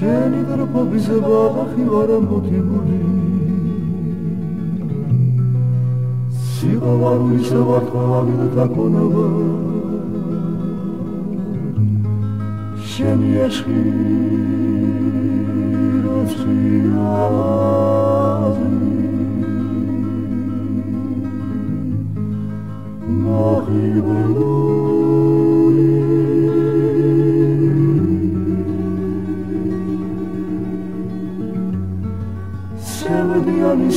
შენი ტრფობის ბალახი ვარ ამბოთებული. სიყვარული შევართავავი და დაკონავა შენი ეშხი ხიალი მოხიბლო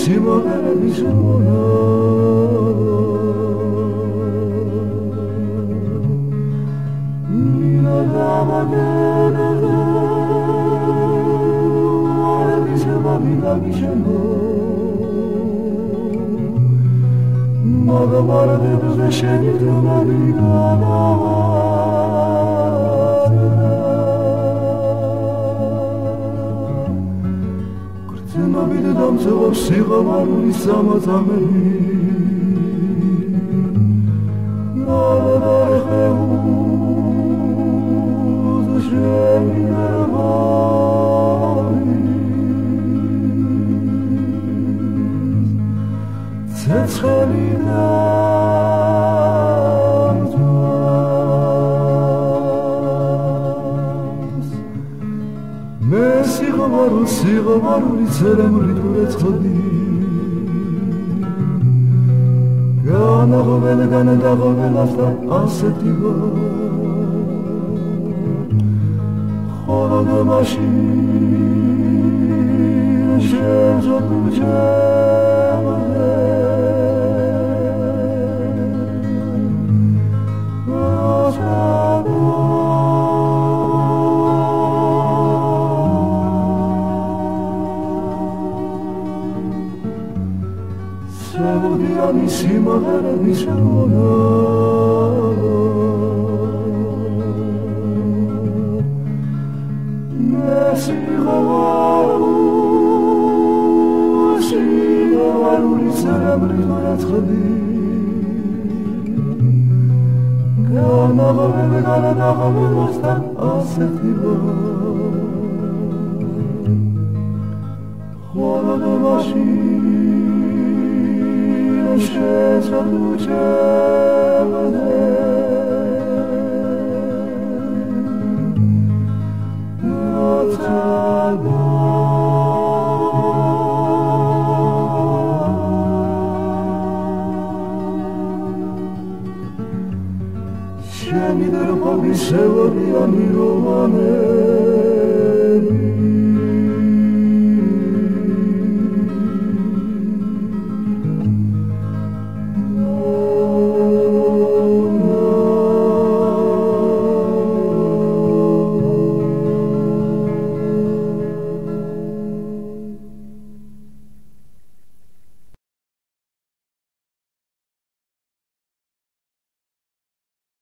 simone bisogno nadava nadava mi sembra viva mi sembra Mada var dedi de şenit ömeri nadava damsevab siğamaruni samazameli Nalada ehevuz şehit მე სიყვარულ სიყვარული ცერემლი გურეცხოდი განაღვენ განადაღვენ ასთა ასეთი გო ხოლოდ მაშინ შევძობ ჯერ Claudia, mi simar, mi segura. Me sigo a vos, sigo a vos, y seré mi Gana, gana, gana, gana, Scemi del pobi se volia mi romane